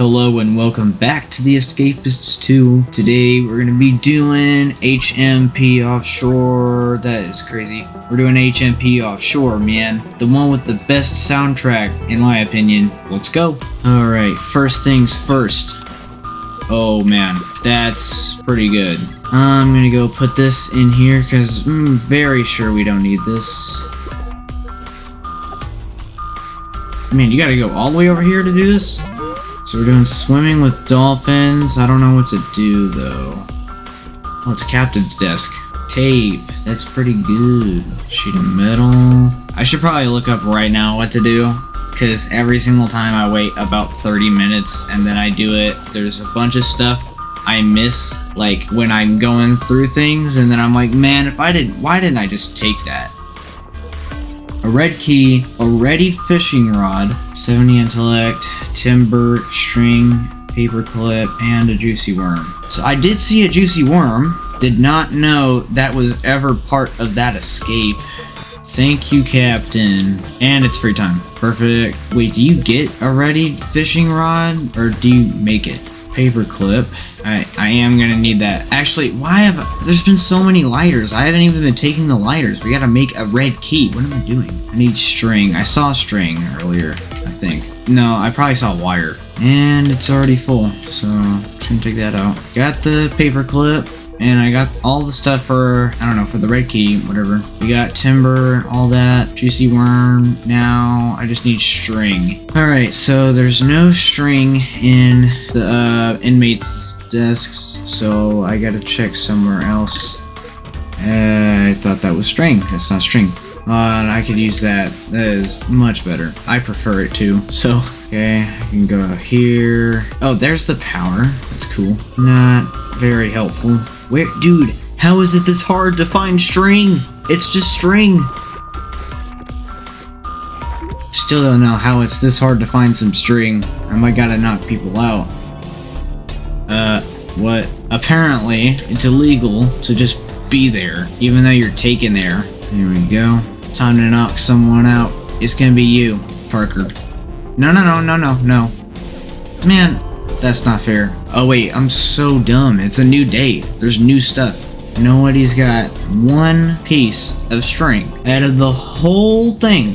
Hello and welcome back to the Escapists 2. Today we're going to be doing HMP Offshore. That is crazy. We're doing HMP Offshore, man. The one with the best soundtrack, in my opinion. Let's go. Alright, first things first. Oh man, that's pretty good. I'm gonna go put this in here because I'm mm, very sure we don't need this. Man, you gotta go all the way over here to do this? So we're doing swimming with dolphins. I don't know what to do though. Oh, it's captain's desk. Tape. That's pretty good. Sheet of metal. I should probably look up right now what to do. Because every single time I wait about 30 minutes and then I do it, there's a bunch of stuff I miss. Like when I'm going through things and then I'm like, man, if I didn't, why didn't I just take that? A red key, a ready fishing rod, 70 intellect, timber, string, paper clip, and a juicy worm. So I did see a juicy worm, did not know that was ever part of that escape. Thank you, Captain. And it's free time. Perfect. Wait, do you get a ready fishing rod, or do you make it? Paper clip. I, I am gonna need that. Actually, why have there's been so many lighters? I haven't even been taking the lighters. We gotta make a red key. What am I doing? I need string. I saw string earlier, I think. No, I probably saw wire. And it's already full, so I'm gonna take that out. Got the paper clip and I got all the stuff for, I don't know, for the red key, whatever. We got timber, all that, juicy worm. Now I just need string. All right, so there's no string in the uh, inmates' desks, so I gotta check somewhere else. Uh, I thought that was string. That's not string. Uh, I could use that. That is much better. I prefer it too. So, okay, I can go here. Oh, there's the power. That's cool. Not very helpful. Where, dude, how is it this hard to find string? It's just string. Still don't know how it's this hard to find some string. I might gotta knock people out. Uh, what? Apparently, it's illegal to just be there, even though you're taken there. Here we go. Time to knock someone out. It's gonna be you, Parker. No, no, no, no, no, no. Man, that's not fair. Oh wait, I'm so dumb. It's a new day. There's new stuff. You know what? He's got one piece of string out of the whole thing.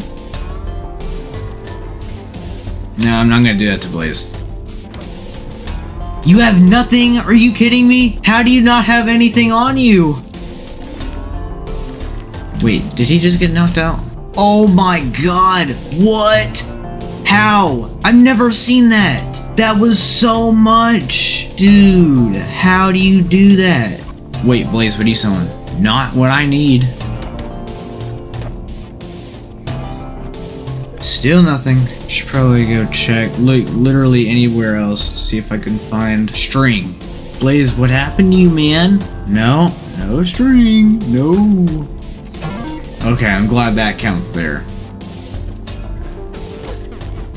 No, I'm not gonna do that to Blaze. You have nothing? Are you kidding me? How do you not have anything on you? Wait, did he just get knocked out? Oh my god! What? How? I've never seen that! That was so much! Dude, how do you do that? Wait, Blaze, what are you selling? Not what I need. Still nothing. Should probably go check, look, literally anywhere else, to see if I can find string. Blaze, what happened to you, man? No, no string, no. Okay, I'm glad that counts there.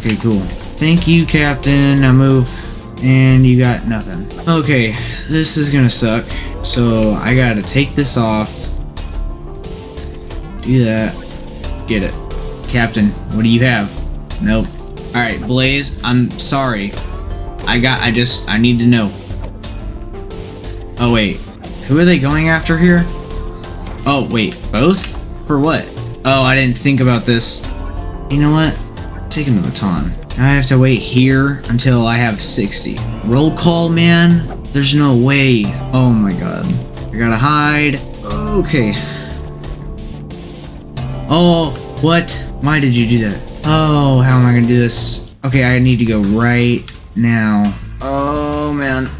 Okay, cool. Thank you, Captain. I move. And you got nothing. Okay, this is gonna suck. So I gotta take this off. Do that. Get it. Captain, what do you have? Nope. Alright, Blaze, I'm sorry. I got, I just, I need to know. Oh, wait. Who are they going after here? Oh, wait, both? For what? Oh, I didn't think about this. You know what? Taking the baton. I have to wait here until I have 60. Roll call, man? There's no way. Oh my god. I gotta hide. Okay. Oh, what? Why did you do that? Oh, how am I gonna do this? Okay, I need to go right now. Oh, man.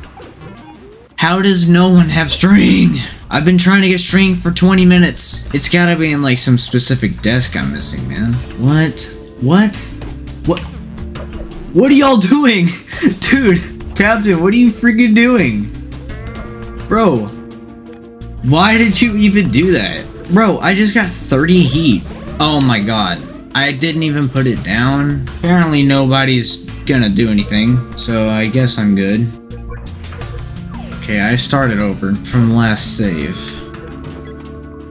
How does no one have string? I've been trying to get string for 20 minutes. It's gotta be in like some specific desk I'm missing, man. What? What? What? What are y'all doing? Dude, Captain, what are you freaking doing? Bro, why did you even do that? Bro, I just got 30 heat. Oh my god. I didn't even put it down. Apparently nobody's gonna do anything, so I guess I'm good. Okay, I started over from last save.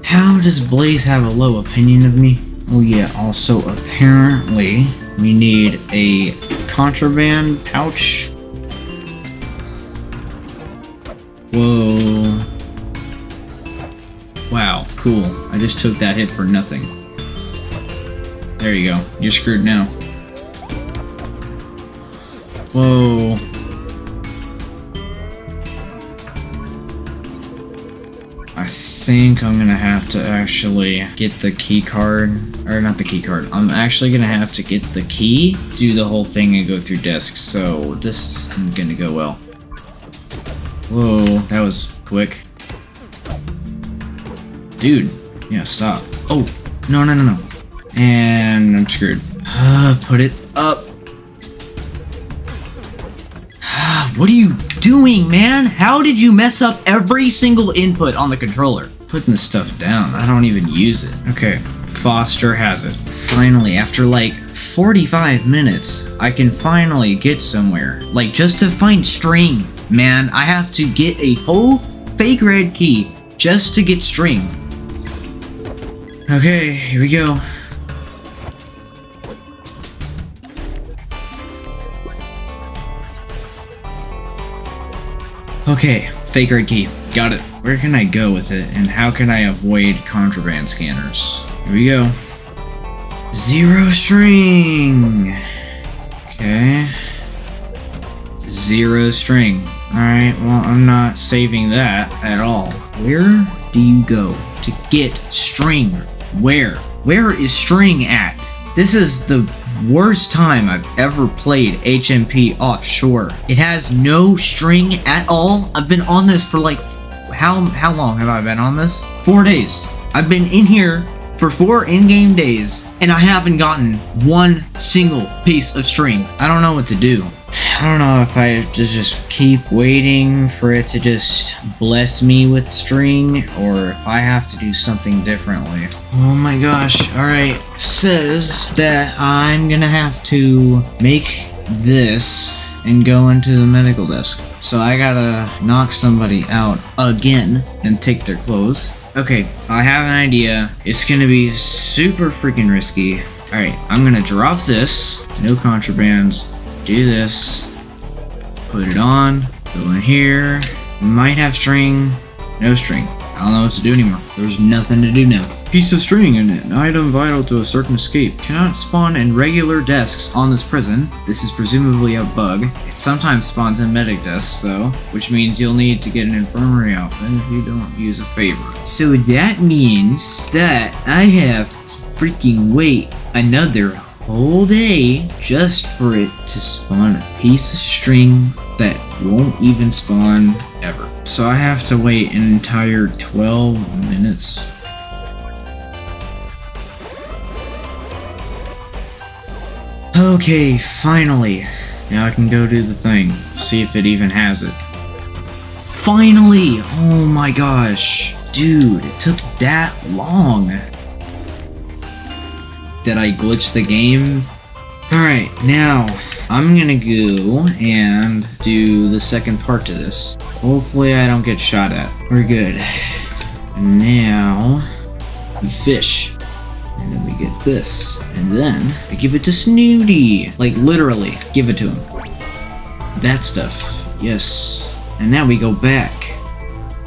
How does Blaze have a low opinion of me? Oh yeah, also apparently we need a contraband pouch. Whoa. Wow, cool. I just took that hit for nothing. There you go. You're screwed now. Whoa. Think I'm gonna have to actually get the key card, or not the key card. I'm actually gonna have to get the key, do the whole thing, and go through desks. So this isn't gonna go well. Whoa, that was quick. Dude, yeah, stop. Oh, no, no, no, no. And I'm screwed. Uh, put it up. What are you doing, man? How did you mess up every single input on the controller? Putting this stuff down. I don't even use it. Okay, Foster has it. Finally, after like 45 minutes, I can finally get somewhere. Like, just to find string, man, I have to get a whole fake red key just to get string. Okay, here we go. Okay, fake red key. Got it. Where can I go with it, and how can I avoid contraband scanners? Here we go. Zero string! Okay. Zero string. Alright, well, I'm not saving that at all. Where do you go to get string? Where? Where is string at? This is the worst time I've ever played HMP Offshore. It has no string at all. I've been on this for like, how, how long have I been on this? Four days. I've been in here for four in-game days, and I haven't gotten one single piece of string. I don't know what to do. I don't know if I just keep waiting for it to just bless me with string, or if I have to do something differently. Oh my gosh, alright. Says that I'm gonna have to make this and go into the medical desk. So I gotta knock somebody out again and take their clothes. Okay, I have an idea. It's gonna be super freaking risky. Alright, I'm gonna drop this. No contrabands. Do this. Put it on. Go in here. Might have string. No string. I don't know what to do anymore. There's nothing to do now. Piece of string. An item vital to a certain escape. Cannot spawn in regular desks on this prison. This is presumably a bug. It sometimes spawns in medic desks though, which means you'll need to get an infirmary outfit if you don't use a favor. So that means that I have to freaking wait another whole day just for it to spawn a piece of string that won't even spawn ever. So I have to wait an entire 12 minutes. Okay, finally. Now I can go do the thing. See if it even has it. Finally! Oh my gosh. Dude, it took that long. Did I glitch the game? Alright, now I'm gonna go and do the second part to this. Hopefully I don't get shot at. We're good. Now, fish. Get this. And then we give it to Snooty. Like literally, give it to him. That stuff. Yes. And now we go back.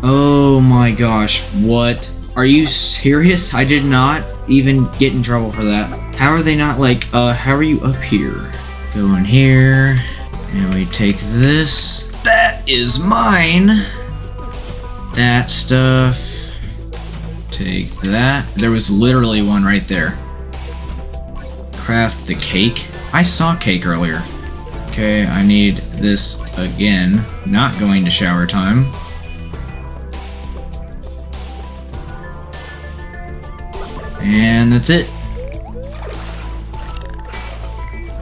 Oh my gosh, what? Are you serious? I did not even get in trouble for that. How are they not like, uh, how are you up here? Go in here, and we take this. That is mine! That stuff. Take that. There was literally one right there. Craft the cake. I saw cake earlier. Okay, I need this again. Not going to shower time. And that's it.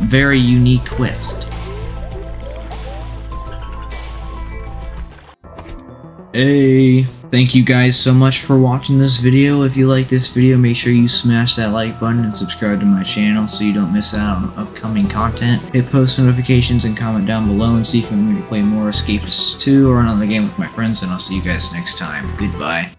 Very unique quest. Hey! Thank you guys so much for watching this video. If you like this video, make sure you smash that like button and subscribe to my channel so you don't miss out on upcoming content. Hit post notifications and comment down below and see if you want me to play more Escapists 2 or another game with my friends, and I'll see you guys next time. Goodbye.